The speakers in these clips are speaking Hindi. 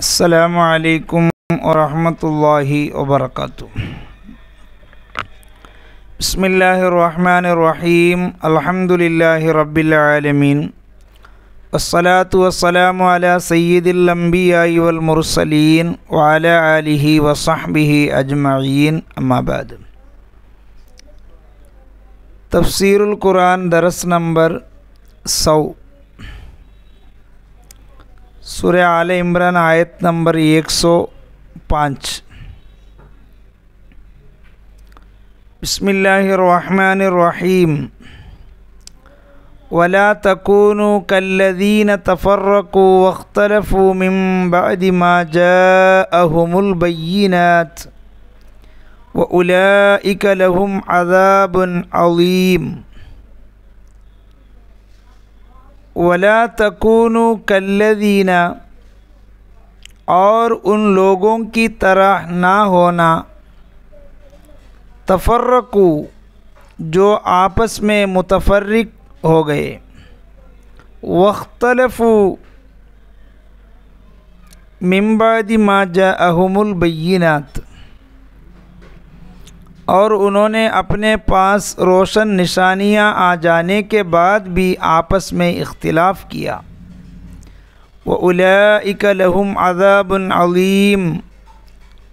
असलकम वरहमतुल्लाहि वबरकातुह बसमीम अल्हम्दुलिल्लाहि रब्बिल आलमीन अस्सलातु वस्सलामु अला सय्यिदिल अंबिया'i वल मुरसलीन व अला आलिहि व सहबिहि अजमईन अम्मा बाद तफसीरुल कुरान दरस नंबर सौ सूर्य आल इमरान आयत नंबर एक सौ पाँच बसमीम वला तकूनु कल्लदीन तफ़र्रकू वख्तलफ़ू मिन बाद मा जाअहुमुल बय्यिनात व उलाइक लहुम अज़ाबुन अज़ीम वला तकूनु कल्लदीना, और उन लोगों की तरह ना होना। तफर्रकू, जो आपस में मुतफरक हो गए। वख्तलफू मिम्बादी माजा अहमुल बैनात और उन्होंने अपने पास रोशन निशानियाँ आ जाने के बाद भी आपस में इख्तिलाफ़ किया। व उलाइक लहुम अज़ाबुन अलीम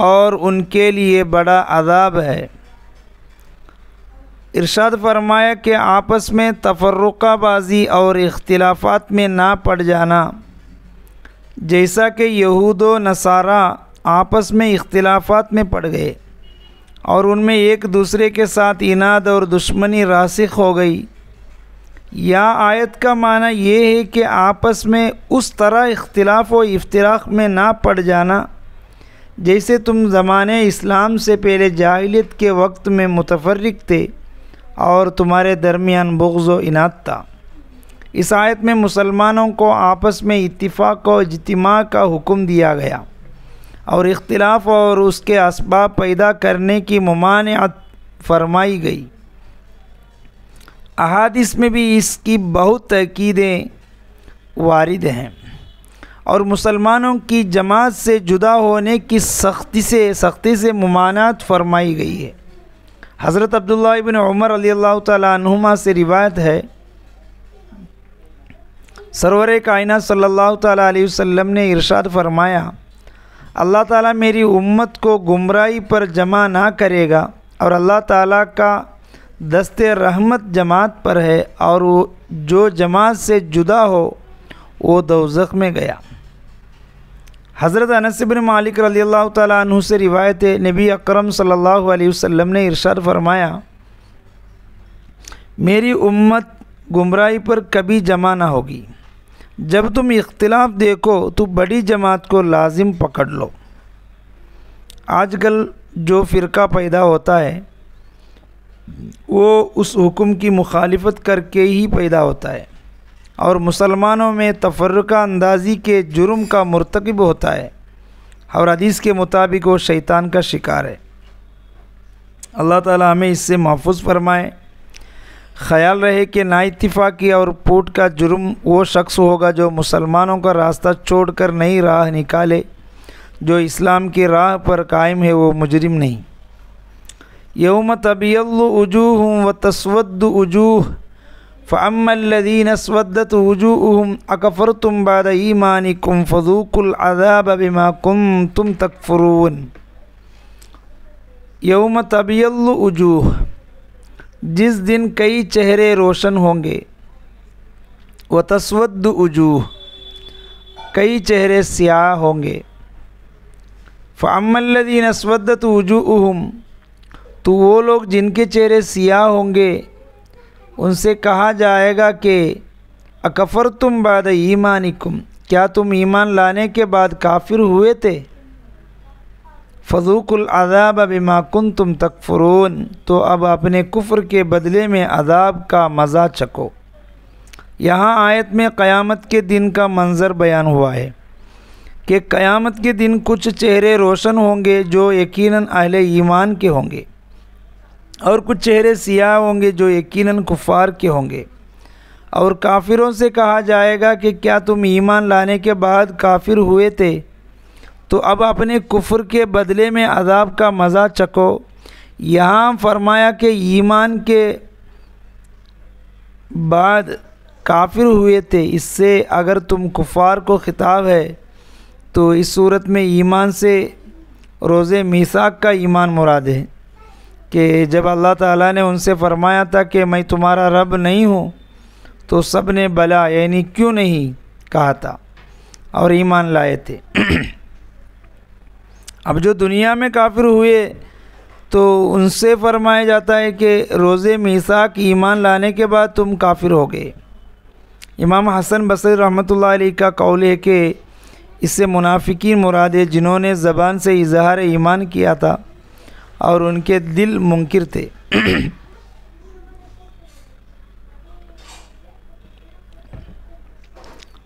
और उनके लिए बड़ा अदाब है। इरशाद फरमाया कि आपस में तफर्रक़ाबाज़ी और इख्तिलाफ़ात में ना पड़ जाना, जैसा कि यहूद नसारा आपस में इख्तिलाफ़ात में पड़ गए। और उनमें एक दूसरे के साथ इनाद और दुश्मनी रासिक हो गई। या आयत का माना ये है कि आपस में उस तरह इख्तिलाफ़ व इफ्तराक़ में ना पड़ जाना, जैसे तुम ज़माने इस्लाम से पहले जाहिलियत के वक्त में मुतफरक थे और तुम्हारे दरमियान बुग़्ज़ व इनाद था। इस आयत में मुसलमानों को आपस में इत्तिफ़ाक़ व इजतमा का हुक्म दिया गया। और इख्तिलाफ़ और उसके इसबाब पैदा करने की ममानियत फरमाई गई। अहादिस में भी इसकी बहुत तकीदें वारिद हैं और मुसलमानों की जमात से जुदा होने की सख्ती से सख्ती से ममानत फरमाई गई है। हज़रत अब्दुल्ला इबन उमर अली अल्लाह तहुमा से रिवायत है सरवर कायना सल्लल्लाहु अलैहि वसल्लम ने इरशाद फरमाया अल्लाह ताला मेरी उम्मत को गुमराही पर जमा ना करेगा और अल्लाह ताला का दस्त रहमत जमात पर है और वो जो जमात से जुदा हो, वो दोजख में गया। हज़रत अनस बिन मालिक रली अल्लाह तु से रिवायत है, नबी अकरम सल्लल्लाहु अलैहि वसल्लम ने इरशाद फरमाया, मेरी उम्मत गुमराही पर कभी जमा ना होगी। जब तुम इख्तलाफ देखो तो बड़ी जमात को लाजिम पकड़ लो। आजकल जो फ़िरका पैदा होता है, वो उस हुक्म की मुखालफत करके ही पैदा होता है और मुसलमानों में तफरक़ा अंदाज़ी के जुर्म का मरतकब होता है और हदीस के मुताबिक वो शैतान का शिकार है। अल्लाह ताला हमें इससे महफूज फरमाए। ख्याल रहे कि नाइतफ़ाक़ी और पूट का जुर्म वो शख्स होगा जो मुसलमानों का रास्ता छोड़कर नई राह निकाले, जो इस्लाम की राह पर कायम है, वो मुजरिम नहीं। यौम तबीयल्लूजूह व तस्वद वजूह फ़अम्मल्लदीन अस्वदत वजूहम अकफ़र तुम बाद ईमानिकुम फ़ज़ूकुल अज़ाब बिमा कुंतुम तकफ़ुरून। यौम तबीयल्लूजूह जिस दिन कई चेहरे रोशन होंगे, व तस्वद वजूह कई चेहरे स्याह होंगे। फ़ामल्लदीन असवदत वजूहम तो वो लोग जिनके चेहरे सियाह होंगे, उनसे कहा जाएगा कि अकफ़र तुम बाद ईमानिकुम, क्या तुम ईमान लाने के बाद काफिर हुए थे? फ़जूकुल अज़ाब बिमा कुन तुम तकफ़रून तो अब अपने कुफ्र के बदले में अजाब का मज़ा चको यहाँ आयत में क़यामत के दिन का मंज़र बयान हुआ है कि क़यामत के दिन कुछ चेहरे रोशन होंगे जो यकीनन अहले ईमान के होंगे, और कुछ चेहरे सियाह होंगे जो यकीनन कुफ़ार के होंगे। और काफिरों से कहा जाएगा कि क्या तुम ईमान लाने के बाद काफिर हुए थे? तो अब अपने कुफ्र के बदले में अदाब का मज़ा चको यहाँ फरमाया कि ईमान के बाद काफिर हुए थे। इससे अगर तुम कुफार को ख़िताब है तो इस सूरत में ईमान से रोज़े मीसाक का ईमान मुराद है कि जब अल्लाह ताला ने उनसे फरमाया था कि मैं तुम्हारा रब नहीं हूँ तो सबने बला यानी क्यों नहीं कहा था और ईमान लाए थे। अब जो दुनिया में काफिर हुए तो उनसे फरमाया जाता है कि रोज़े मीसाक ईमान लाने के बाद तुम काफिर हो गए। इमाम हसन बसर रहमत का कौल है कि इससे मुनाफिकीन मुराद है, जिन्होंने ज़बान से इजहार ईमान किया था और उनके दिल मुनकर थे।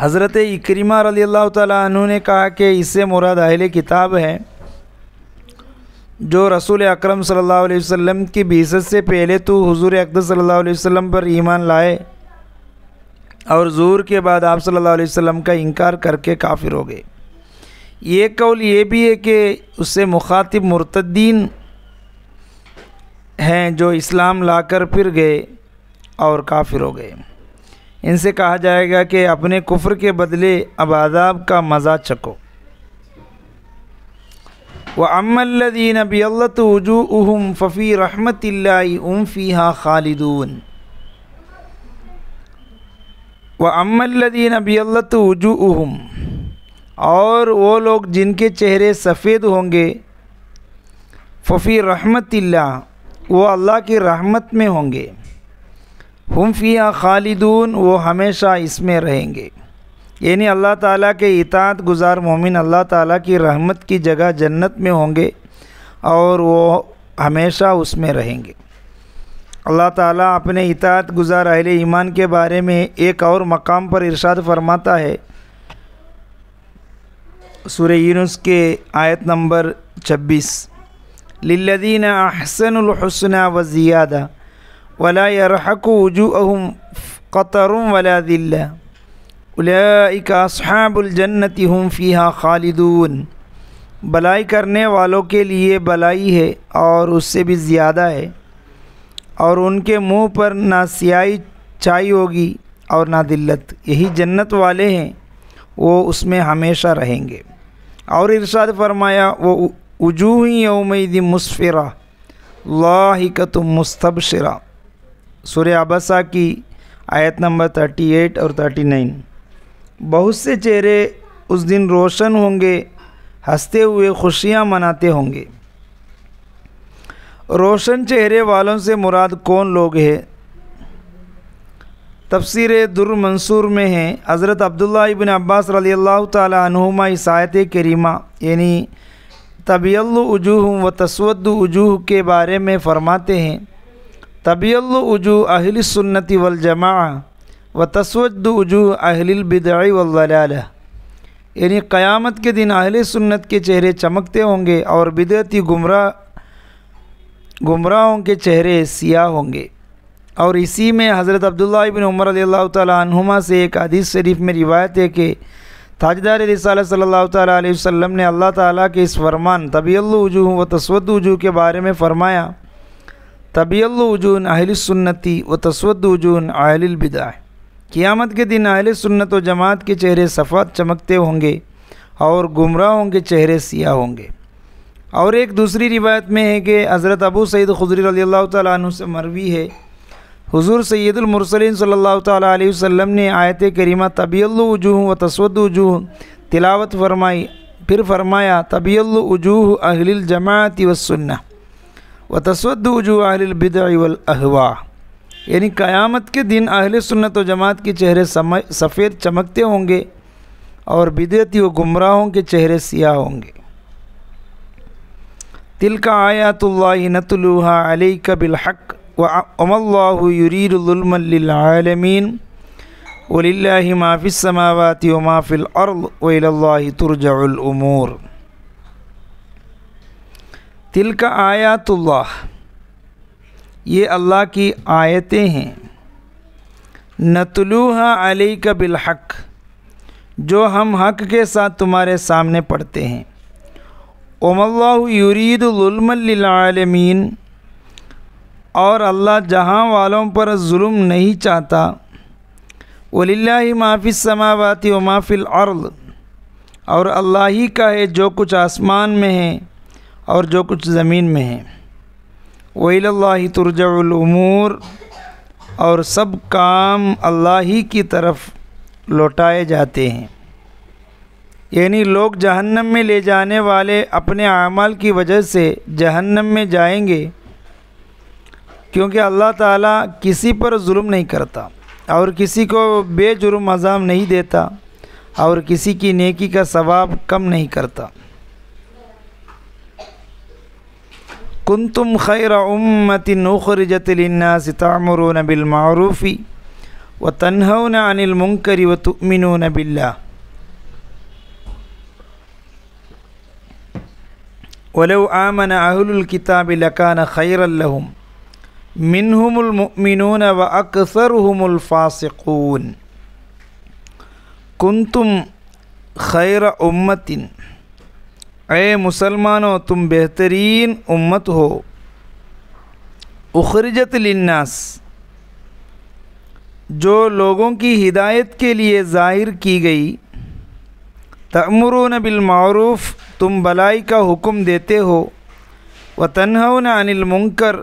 हज़रत इकरीमा रली अल्लाह तु ने कहा कि इससे मुराद अहल किताब है। जो रसूल अकरम सल्लल्लाहु अलैहि वसल्लम की बीसत से पहले तो हुजूर अकदस सल्लल्लाहु अलैहि वसल्लम पर ईमान लाए और जूर के बाद आप सल्लल्लाहु अलैहि वसल्लम का इनकार करके काफिर हो गए। ये कौल ये भी है कि उससे मुखातिब मुर्तद्दीन हैं जो इस्लाम लाकर फिर गए और काफिर हो गए। इनसे कहा जाएगा कि अपने कुफ्र के बदले अब आदाब का मज़ा चको व अमल्लदीन बियल्लत वजूहम फ़फ़ी रहमत उम फ़ीहा खालिदून व अमल्लदीन बियल्लत वजूहम और वो लोग जिनके चेहरे सफ़ेद होंगे फ़फ़ी रहमत वो अल्लाह की रहमत में होंगे हम फ़िया खालिदून वो हमेशा इसमें रहेंगे यानी अल्लाह ताला के इतात गुज़ार मोमिन अल्लाह ताला की रहमत की जगह जन्नत में होंगे और वो हमेशा उसमें रहेंगे। अल्लाह ताला अपने इतात गुज़ार अहल ईमान के बारे में एक और मकाम पर इरशाद फरमाता है। सूर यूनुस के आयत नंबर 26 लिल्लदीन अहसनहुसना व ज़ियादा। वला यरहक वजूअहम क़तरुम वला दिल्ला उलाइक असहाबुल जन्नति हम फ़ीहा खालिदून। भलाई करने वालों के लिए भलाई है और उससे भी ज़्यादा है। और उनके मुँह पर ना सियाई चाई होगी और ना दिल्लत। यही जन्नत वाले हैं, वो उसमें हमेशा रहेंगे। और इरशाद फरमाया, वो वजूह यौमदी मुस्फिरा लाहिकत मुस्तबशरा। सूर्य आबसा की आयत नंबर 38 और 39 बहुत से चेहरे उस दिन रोशन होंगे, हँसते हुए खुशियाँ मनाते होंगे। रोशन चेहरे वालों से मुराद कौन लोग हैं? तफसीर दुर्मंसूर में हैं हज़रत अब्दुल्ला इबन अब्बास रली अल्लाह तहुमा करीमा, यानी तबीयलूह व तस्वद वजूह के बारे में फ़रमाते हैं तबीयलूजू अहिल सुन्नति वल जमा व तस्वद वज़ू अहल बिदई वल्लाल यानी क़यामत के दिन अहल सुन्नत के चेहरे चमकते होंगे और बिदती गुमराह गुमराहों के चेहरे सियाह होंगे और इसी में हज़रत अब्दुल्ला इबन उमर तहुमा से एक हदीस शरीफ में रिवायत है कि ताजदार रिसाल सल्लल्लाहु अलैहि वसल्लम ने अल्लाह ताला के इस फरमान तबीयलूजू व तस्वद वज़ू के बारे में फ़रमाया तबीयलूजून अहल सुन्नति व तस्वद वजून अहल बिदा क़ियामत के दिन अहल सुन्नत व जमात के चेहरे सफ़ात चमकते होंगे और गुमराहों के चेहरे सिया होंगे। और एक दूसरी रिवायत में है कि हज़रत अबू सईद खुदरी रली अल्लाह से मरवी है। हुजूर सैदुलमरसलिन सल्लल्लाहु अलैहि वसल्लम ने आयत करीमा तबीयलूजूह व तस्वद वजूह तिलावत फरमाई, फिर फरमाया तबीयलूजूह अहलिल जमात वसन्ना व तस्वद वज़ू अहल बिदल अहवा। यानी क़यामत के दिन अहल सुन्नत व जमात के चेहरे सफ़ेद चमकते होंगे और बिदती व गुमराहों के चेहरे सियाह होंगे। तिल का आयातुल्ला बिलहक़ व अमल्लाहु युरीदुलमलमीन वलिल्लाहि मा फिस समावाति व मा फिल अर्द व इलल्लाहि तुरजउल उमूर। तिल का आयातुल्लाह ये अल्लाह की आयतें हैं। नतलूहा अली का बिलहक, जो हम हक के साथ तुम्हारे सामने पढ़ते हैं। उमल्लायुरीदुलमलमीन और अल्लाह जहाँ वालों पर जुल्म नहीं चाहता। वलिल्ला माफ़ी समावाती व माफ़िल अर्ल और अल्लाह ही का है जो कुछ आसमान में है और जो कुछ ज़मीन में है। वही तुरजमूर और सब काम अल्लाह ही की तरफ़ लौटाए जाते हैं। यानी लोग जहन्नम में ले जाने वाले अपने अमाल की वजह से जहन्नम में जाएँगे, क्योंकि अल्लाह ताला किसी पर जुल्म नहीं करता, और किसी को बेजुर्म अजाम नहीं देता, और किसी की नेकी का सवाब कम नहीं करता। कुंतुम खैर उम्मतिन उखरजत लिन्नास तामुरून बिलमारूफ़ी व तन्हौन अनिल मुंकरी व तुमिनून बिल्ला वलव आमन अहलुल किताब लकान खैरल्लहुम मिनहुमुल मुमिनून व अक्सरहुमुल फासिकून कुंतुम खैर उम्मतिन ए मुसलमानों, तुम बेहतरीन उम्मत हो। उखरजत लिन्नास। जो लोगों की हिदायत के लिए ज़ाहिर की गई तमरून बिलमारूफ़ तुम भलाई का हुक्म देते हो, व तनहन अनिल मुंकर,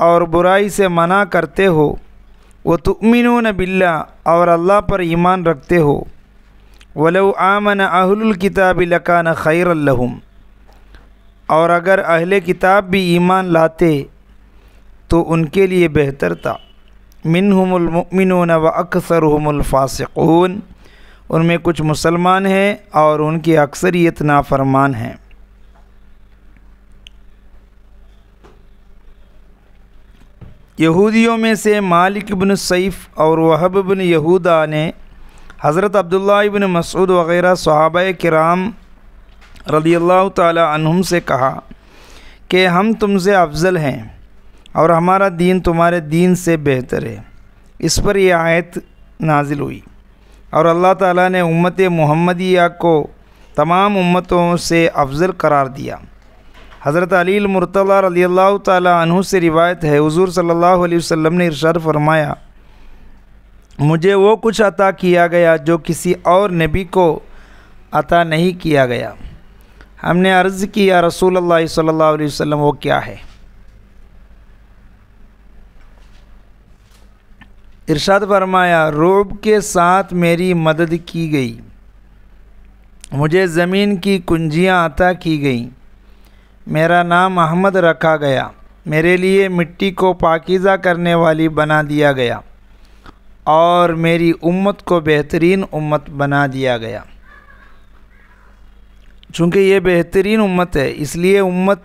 और बुराई से मना करते हो, व तुमिनून बिल्ला, और अल्लाह पर ईमान रखते हो। वलो आमन अहलुल किताब लकान खैर लहुम। और अगर अहले किताब भी ईमान लाते तो उनके लिए बेहतर था। मिनहुमुलमिन व अक्सरहमुलफ़ासिकून उनमें कुछ मुसलमान हैं और उनकी अक्सरियत नाफरमान हैं। यहूदियों में से मालिक बिन सैफ़ और वहब बिन यहूदा ने हज़रत अब्दुल्ला इबन मसूद वग़ैरह सहाब कराम रदी अल्लाह तहुम से कहा कि हम तुमसे अफजल हैं और हमारा दीन तुम्हारे दीन से बेहतर है। इस पर यह आयत नाजिल हुई और अल्लाह ताला ने उम्मत मोहम्मदिया को तमाम उम्मतों से अफजल करार दिया। हज़रत अली मुरतला रली अल्लाह तु से रिवायत है, हुजूर सल्लल्लाहु अलैहि वसल्लम ने इरशाद फरमाया मुझे वो कुछ अता किया गया जो किसी और नबी को अता नहीं किया गया। हमने अर्ज़ किया रसूल अल्लाह सल्लल्लाहु अलैहि वसल्लम, वो क्या है? इरशाद फरमाया, रूब के साथ मेरी मदद की गई। मुझे ज़मीन की कुंजियाँ अता की गई। मेरा नाम अहमद रखा गया। मेरे लिए मिट्टी को पाकिज़ा करने वाली बना दिया गया। और मेरी उम्मत को बेहतरीन उम्मत बना दिया गया। चूँकि ये बेहतरीन उम्मत है, इसलिए उम्मत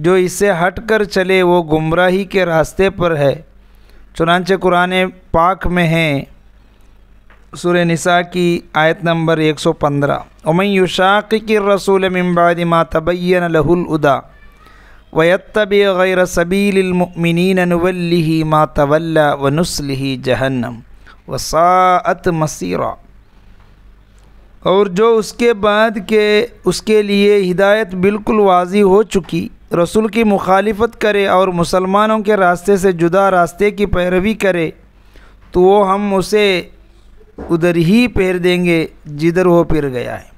जो इससे हट कर चले, वो गुमराही के रास्ते पर है। चुनानचे कुरान पाक में हैं सुर निसा की आयत नंबर 115 उमन युशाक़ की रसूल मम्बाद मा तबैन लहुल उदा। वयत्तब गैर सबीलमिन नवल्ली मा तवल्ला व नुस्लिही जहन्नम वसात मसीरा और जो उसके बाद के, उसके लिए हिदायत बिल्कुल वाजी हो चुकी, रसूल की मुखालिफत करे और मुसलमानों के रास्ते से जुदा रास्ते की पैरवी करे तो वो हम उसे उधर ही फेर देंगे, जिधर वो फिर गया है।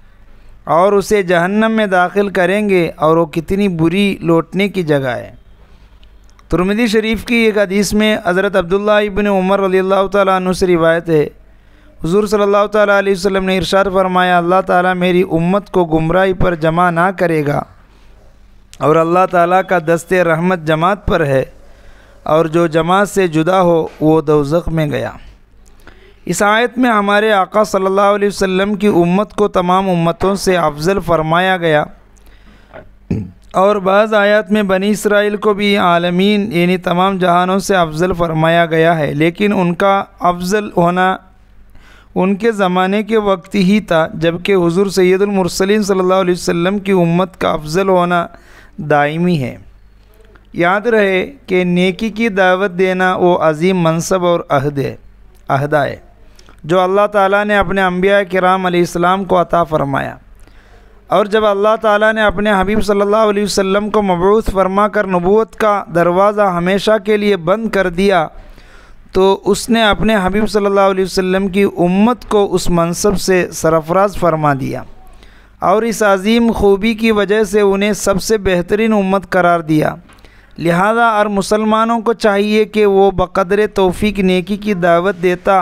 और उसे जहन्नम में दाखिल करेंगे और वो कितनी बुरी लौटने की जगह है। तुरमदी शरीफ की एक हदीस में हज़रत अब्दुल्ला इबन उमर रली तु से रिवायत है। हजूर अलैहि वसल्लम ने इरशाद फरमाया, अल्लाह ताला मेरी उम्मत को गुमराही पर जमा ना करेगा और अल्लाह ताला का दस्ते रहमत जमात पर है और जो जमात से जुदा हो, वो दोजख में गया। इस आयत में हमारे आका सल्लल्लाहु अलैहि वसल्लम की उम्मत को तमाम उम्मतों से अफजल फरमाया गया। और बाज़ आयत में बनी इसराइल को भी आलमीन, यानी तमाम जहानों से अफजल फरमाया गया है। लेकिन उनका अफजल होना उनके ज़माने के वक्त ही था, जबकि हुजूर सैदुलमरसलिन सल्लल्लाहु अलैहि वसल्लम की उम्मत का अफजल होना दायमी है। याद रहे कि नेकी की दावत देना वो अजीम मनसब और अहद है, अहदा है। जो अल्लाह ताला ने अपने अम्बिया कराम अलैहिस्सलाम को अता फ़रमाया। और जब अल्लाह ताला ने अपने हबीब सल्लल्लाहु अलैहि वसल्लम को मबूस फरमा कर नबूत का दरवाज़ा हमेशा के लिए बंद कर दिया तो उसने अपने हबीब सल्लल्लाहु अलैहि वसल्लम की उम्मत को उस मनसब से सरफराज फरमा दिया। और इस अजीम खूबी की वजह से उन्हें सबसे बेहतरीन उम्मत करार दिया। लिहाजा और मुसलमानों को चाहिए कि वो बकदर तोफ़ी नेकी की दावत देता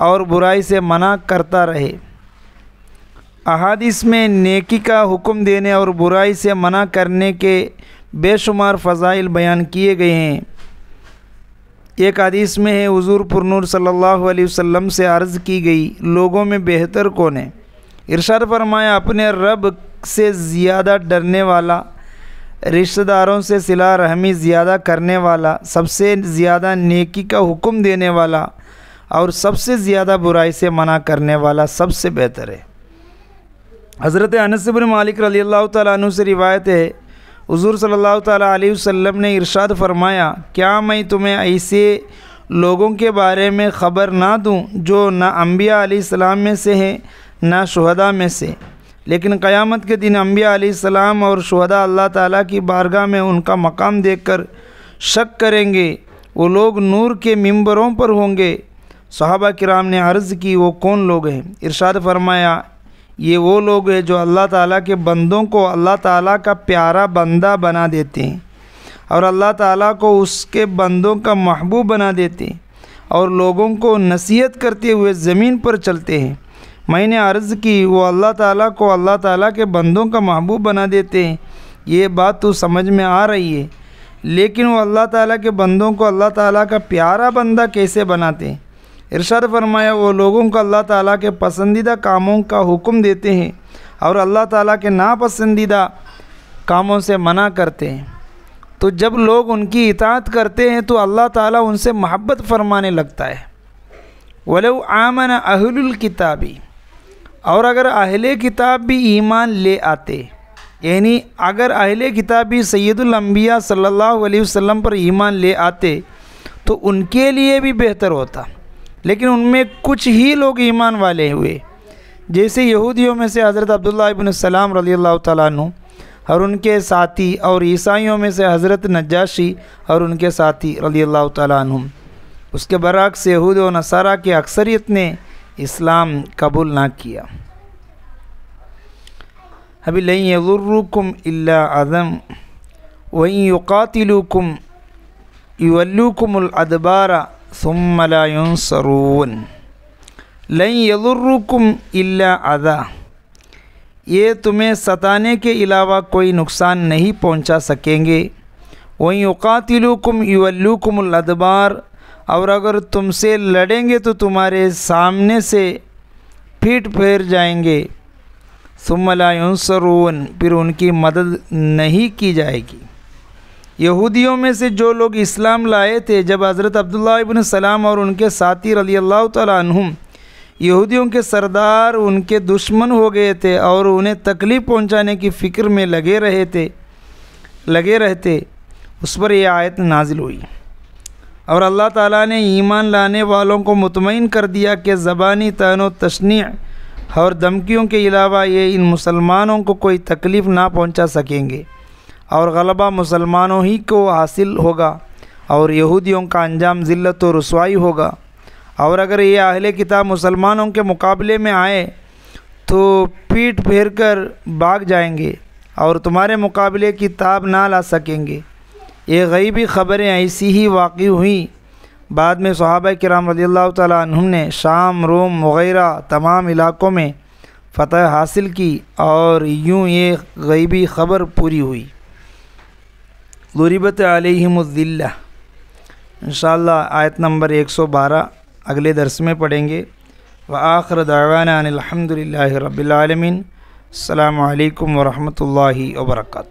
और बुराई से मना करता रहे। अहादिस में नेकी का हुक्म देने और बुराई से मना करने के बेशुमार फ़ज़ाइल बयान किए गए हैं। एक हदीस में है, हजूर पुरनूर सल्लल्लाहु अलैहि वसल्लम से अर्ज़ की गई, लोगों में बेहतर कौन है? इरशाद फरमाया, अपने रब से ज़्यादा डरने वाला, रिश्तेदारों से सिला रहमी ज़्यादा करने वाला, सबसे ज़्यादा नेकी का हुक्म देने वाला और सबसे ज़्यादा बुराई से मना करने वाला सबसे बेहतर है। हज़रत अनसबिन मालिक रली तु से रिवायत है, हजूर अलैहि वसल्लम ने इरशाद फरमाया, क्या मैं तुम्हें ऐसे लोगों के बारे में ख़बर ना दूँ जो ना अम्बिया सलाम में से हैं, ना शहदा में से? लेकिन क़यामत के दिन अम्बिया सलाम और शहदा अल्लाह ताला की बारगाह में उनका मकाम देखकर शक करेंगे। वो लोग नूर के मिंबरों पर होंगे। सहाबा किराम ने अर्ज़ की, वो कौन लोग हैं? इरशाद फरमाया, ये वो लोग हैं जो अल्लाह ताला के बंदों को अल्लाह ताला का प्यारा बंदा बना देते हैं और अल्लाह ताला को उसके बंदों का महबूब बना देते हैं और लोगों को नसीहत करते हुए ज़मीन पर चलते हैं। मैंने अर्ज़ की, वो अल्लाह ताला को अल्लाह ताला के बंदों का महबूब बना देते हैं। ये बात तो समझ में आ रही है, लेकिन वो अल्लाह ताला के बंदों को अल्लाह ताला का प्यारा बंदा कैसे बनाते हैं? इरशाद फरमाया, वो लोगों को अल्लाह ताला के पसंदीदा कामों का हुक्म देते हैं और अल्लाह ताला के नापसंदीदा कामों से मना करते हैं। तो जब लोग उनकी इतात करते हैं तो अल्लाह ताला उनसे मोहब्बत फरमाने लगता है। वलो आमन अहलुल किताबी, और अगर अहले किताब भी ईमान ले आते, यानी अगर अहले किताब भी सैदुलम्बिया सल्लल्लाहु अलैहि वसल्लम पर ईमान ले आते तो उनके लिए भी बेहतर होता। लेकिन उनमें कुछ ही लोग ईमान वाले हुए। जैसे यहूदियों में से हज़रत अब्दुल्ला इबन रली अल्लाह तु और उनके साथी, और ईसाइयों में से हज़रत नजाशी और उनके साथी रली अल्लाह उसके बरक्स यहूद व नसारा की अक्सरियत ने इस्लाम कबूल ना किया। अभी लई यजुर्रुकुम अदम वहीं युकातिलुकुम, युवल्लुकुमुल अदबारा सुमलायुसरून लन यदुर्रुकुम इल्ला अदा ये तुम्हें सताने के अलावा कोई नुकसान नहीं पहुँचा सकेंगे। वहीं उकातिलुकुम युवल्लुकुमुल और अगर तुमसे लड़ेंगे तो तुम्हारे सामने से पीठ फेर जाएँगे। सुमलायुसरून फिर उनकी मदद नहीं की जाएगी। यहूदियों में से जो लोग इस्लाम लाए थे, जब हज़रत अब्दुल्ला इबन सलाम और उनके साथी रली अल्लाह तुम यहूदियों के सरदार उनके दुश्मन हो गए थे और उन्हें तकलीफ़ पहुँचाने की फ़िक्र में लगे रहे थे, लगे रहते। उस पर यह आयत नाजिल हुई। और अल्लाह ताला ने ईमान लाने वालों को मुतमिन कर दिया कि ज़बानी तन तशनी और धमकियों के अलावा ये इन मुसलमानों को कोई तकलीफ़ ना पहुँचा सकेंगे। और गलबा मुसलमानों ही को हासिल होगा और यहूदियों का अंजाम ज़िल्लत और रसवाई होगा। और अगर ये अहले किताब मुसलमानों के मुकाबले में आए तो पीठ फेर कर भाग जाएँगे और तुम्हारे मुकाबले की ताब ना ला सकेंगे। ये गईबी ख़बरें ऐसी ही वाक़ हुई। बाद में सहाबा कराम रज़ी अल्लाह ने शाम, रोम, वगैरह तमाम इलाक़ों में फ़तह हासिल की और यूँ ये गईबी ख़बर पूरी हुई। ज़ुरिबत अलहमदिल्ला इन आयत नंबर 112 अगले दरस में पढ़ेंगे व आखर दावाना रबालमीन अल्लाम वरहमल वर्का